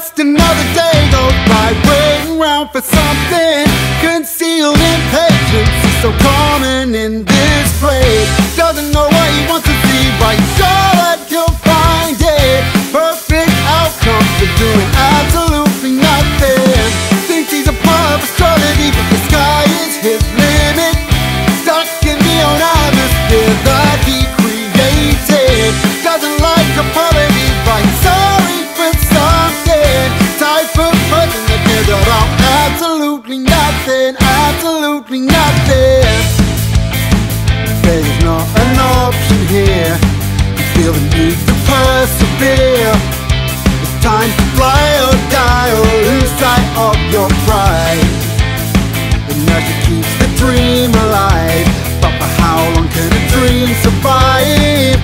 Just another day goes by. Waiting around for something Concealed nothing Absolutely nothing. There's not an option here. You feel the need to persevere. It's time to fly or die or lose sight of your pride. Inertia keeps the dream alive. But for how long can a dream survive?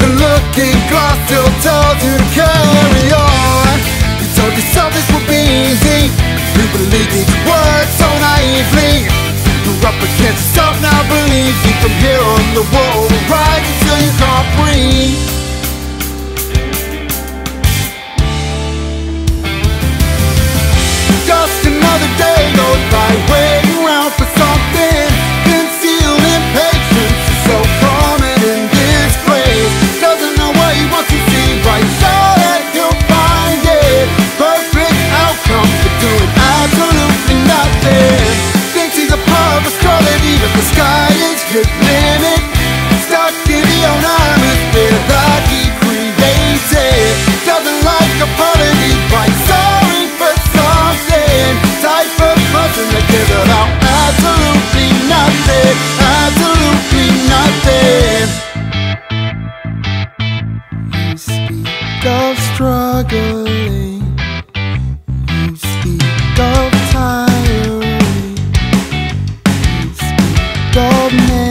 The looking glass still tells you to carry on Against yourself now believe you From here on the wall. Will rise until you can't breathe sky limit. Stuck in the own atmosphere that he created Doesn't like apologies but he's sorry for something. Type of person that cares about absolutely nothing. Absolutely nothing. You speak of struggling. You speak of tiring. You speak of